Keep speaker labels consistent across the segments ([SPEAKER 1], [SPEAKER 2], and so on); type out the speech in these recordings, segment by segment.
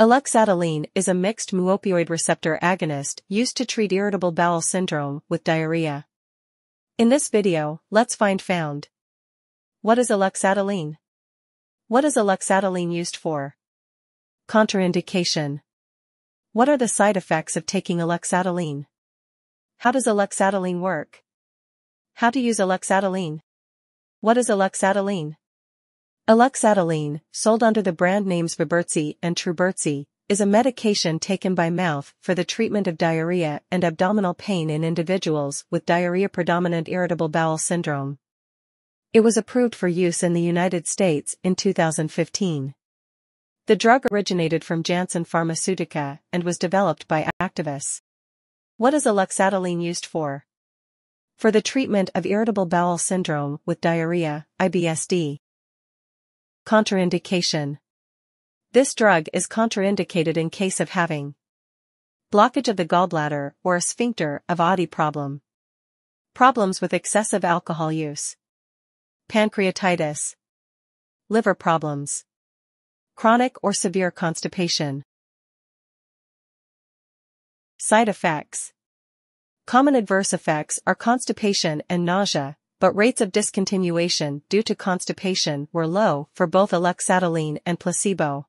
[SPEAKER 1] Eluxadoline is a mixed mu-opioid receptor agonist used to treat irritable bowel syndrome with diarrhea. In this video, let's find found. What is eluxadoline? What is eluxadoline used for? Contraindication. What are the side effects of taking eluxadoline? How does eluxadoline work? How to use eluxadoline? What is eluxadoline? Eluxadoline, sold under the brand names Viberzi and Truberzi, is a medication taken by mouth for the treatment of diarrhea and abdominal pain in individuals with diarrhea-predominant irritable bowel syndrome. It was approved for use in the United States in 2015. The drug originated from Janssen Pharmaceutica and was developed by Actavis. What is eluxadoline used for? For the treatment of irritable bowel syndrome with diarrhea, IBSD. Contraindication. This drug is contraindicated in case of having blockage of the gallbladder or a sphincter of Oddi problem. Problems with excessive alcohol use. Pancreatitis. Liver problems. Chronic or severe constipation. Side effects. Common adverse effects are constipation and nausea, but rates of discontinuation due to constipation were low for both eluxadoline and placebo.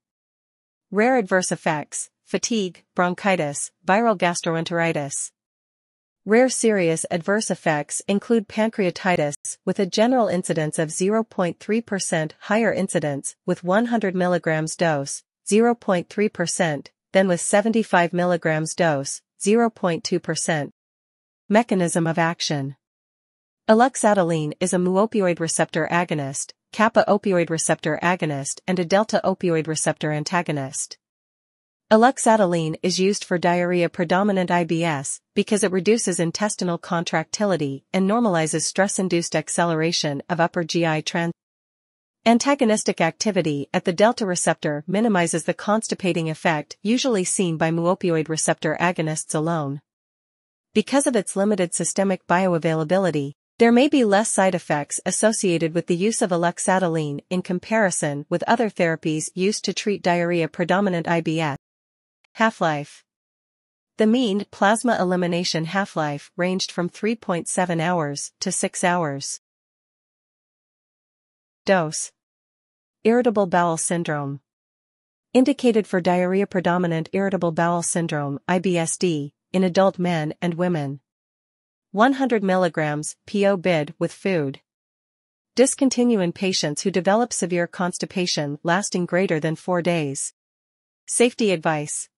[SPEAKER 1] Rare adverse effects, fatigue, bronchitis, viral gastroenteritis. Rare serious adverse effects include pancreatitis, with a general incidence of 0.3% higher incidence with 100 mg dose, 0.3%, than with 75 mg dose, 0.2%. Mechanism of action Eluxadoline is a mu-opioid receptor agonist, kappa opioid receptor agonist and a delta opioid receptor antagonist. Eluxadoline is used for diarrhea-predominant IBS because it reduces intestinal contractility and normalizes stress-induced acceleration of upper GI trans. Antagonistic activity at the delta receptor minimizes the constipating effect usually seen by mu-opioid receptor agonists alone. Because of its limited systemic bioavailability, there may be less side effects associated with the use of eluxadoline in comparison with other therapies used to treat diarrhea-predominant IBS. Half-life The mean plasma elimination half-life ranged from 3.7 hours to 6 hours. Dose Irritable bowel syndrome Indicated for diarrhea-predominant irritable bowel syndrome IBSD in adult men and women. 100 mg PO bid with food. Discontinue in patients who develop severe constipation lasting greater than 4 days. Safety advice.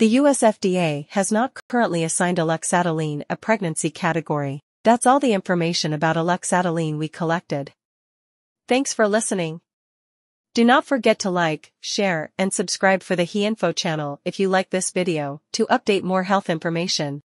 [SPEAKER 1] The US FDA has not currently assigned eluxadoline a pregnancy category. That's all the information about eluxadoline we collected. Thanks for listening. Do not forget to like, share, and subscribe for the HeInfo channel if you like this video to update more health information.